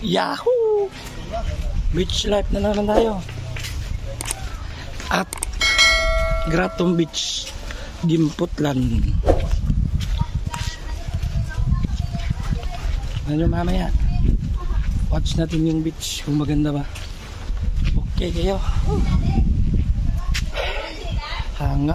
Yahoo! Beach life na naman tayo. At Gratom Beach, Gimputlan. Ano mamaya? Watch natin yung beach kung maganda ba. Okay kayo. Hanga.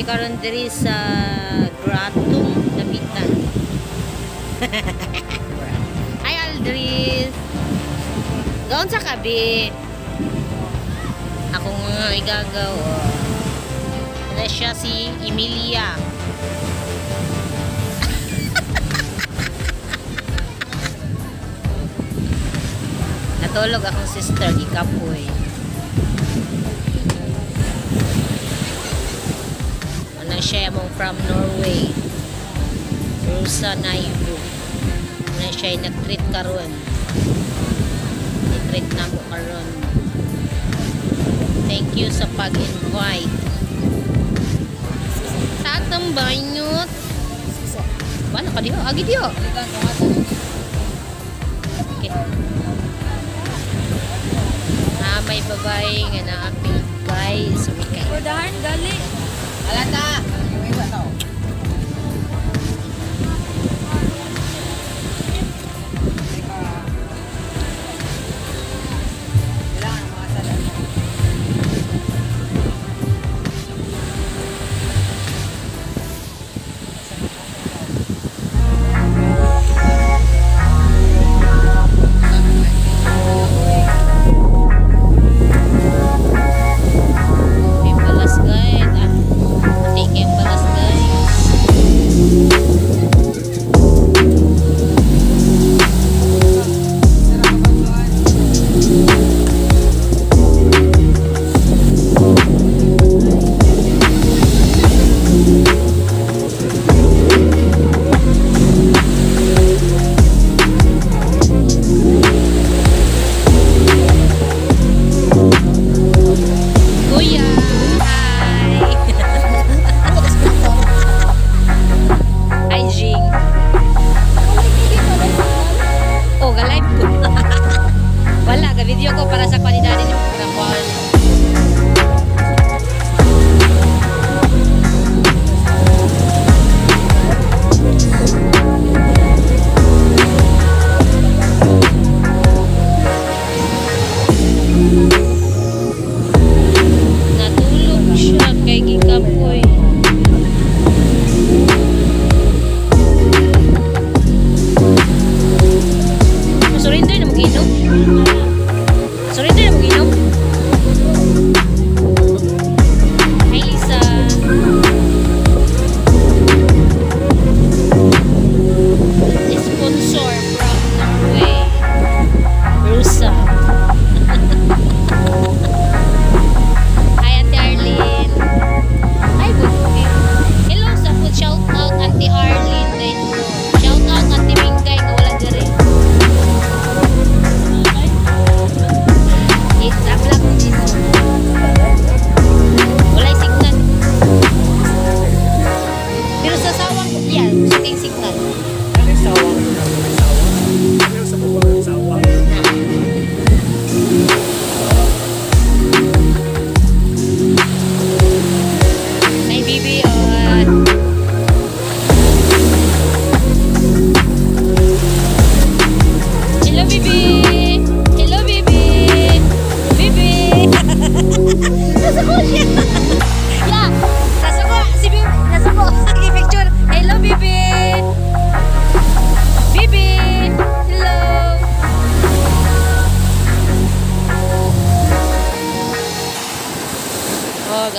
Nami karon diri sa Gratong Dapitan. Hi Aldris. Gaon sa kabi. Ako nga igagaw. Ano siya si Emilia. Natulog akong sister, gikapoy. Ano mong from Norway. Rosa Naibu. Ano siya nag-treat karon. Ni-treat na mo karon. Thank you sa pag-invite. Tatang banyot. Bala ka diyo? Agi diyo. Okay. Ah, may babae nga naapi guys. Sumikay. Bordahan gali. Alata! video ko para sa kwalidad.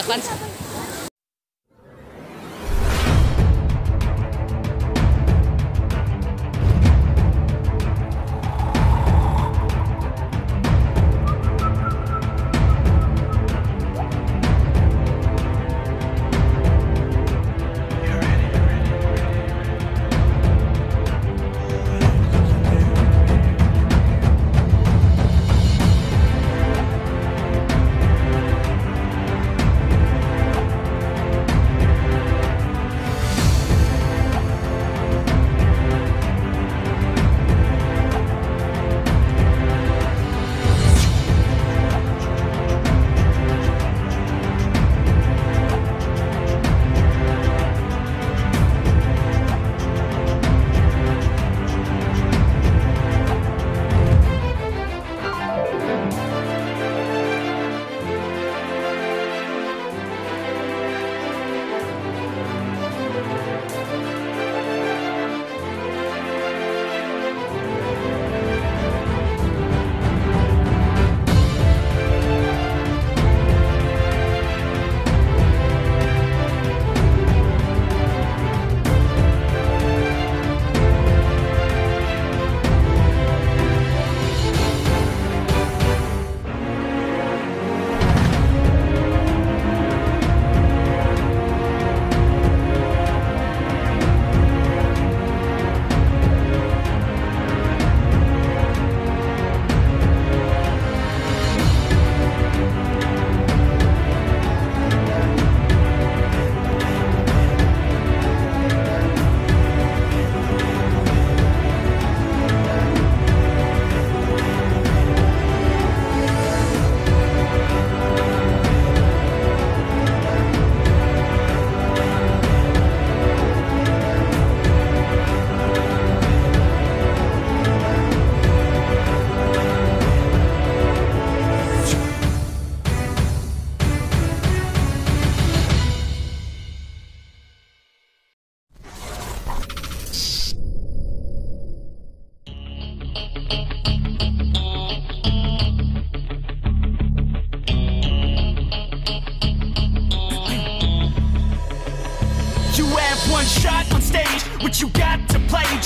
看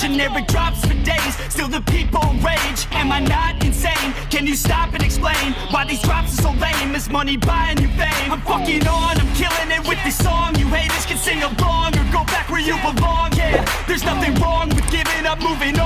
Generic drops for days, still the people rage. Am I not insane? Can you stop and explain why these drops are so lame? Is money buying you fame? I'm fucking on, I'm killing it with this song. You haters can sing along or go back where you belong. Yeah, there's nothing wrong with giving up, moving on.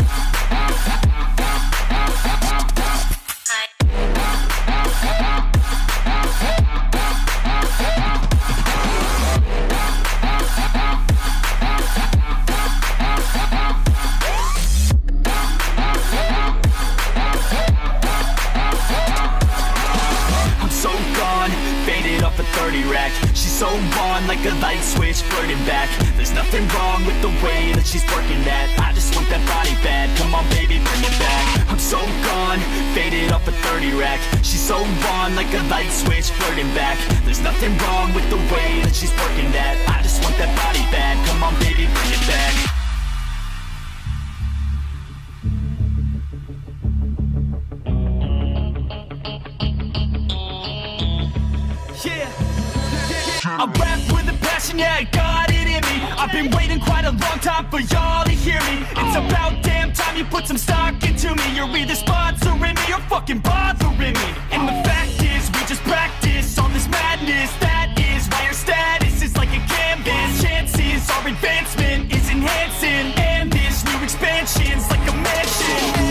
I've been waiting quite a long time for y'all to hear me. It's about damn time you put some stock into me. You're either sponsoring me or fucking bothering me. And the fact is, we just practice on this madness. That is why our status is like a canvas. Chances our advancement is enhancing. And this new expansion's like a mansion.